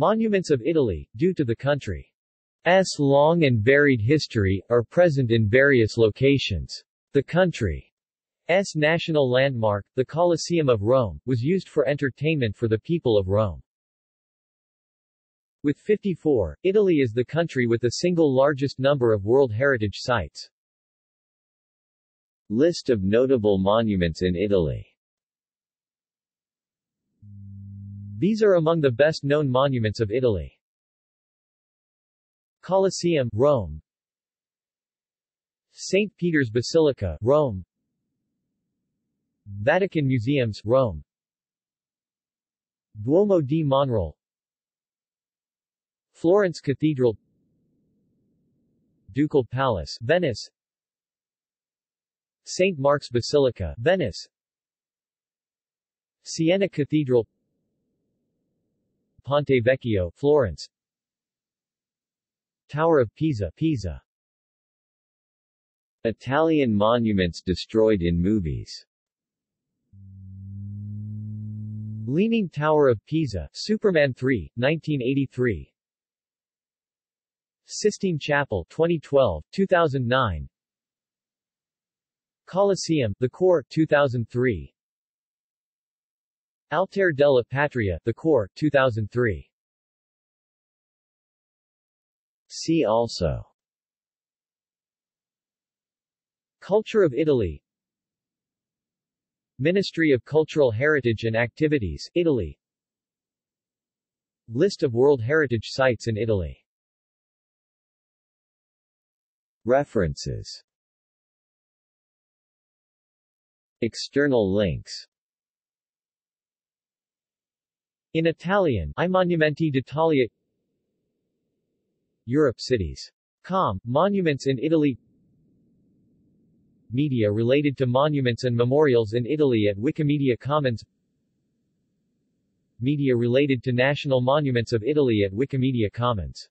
Monuments of Italy, due to the country's long and varied history, are present in various locations. The country's national landmark, the Colosseum of Rome, was used for entertainment for the people of Rome. With 54, Italy is the country with the single largest number of World Heritage Sites. List of notable monuments in Italy These are among the best-known monuments of Italy. Colosseum, Rome St. Peter's Basilica, Rome Vatican Museums, Rome Duomo di Monreale Florence Cathedral Ducal Palace, Venice St. Mark's Basilica, Venice Siena Cathedral Ponte Vecchio, Florence. Tower of Pisa, Pisa. Italian monuments destroyed in movies. Leaning Tower of Pisa, Superman 3, 1983 Sistine Chapel, 2012, 2009 Colosseum, The Core, 2003 Altare della Patria, The Core, 2003 See also. Culture of Italy. Ministry of Cultural Heritage and Activities, Italy. List of World Heritage Sites in Italy. References. External links In Italian, I Monumenti d'Italia. Europe cities. Com, Monuments in Italy. Media related to monuments and memorials in Italy at Wikimedia Commons. Media related to national monuments of Italy at Wikimedia Commons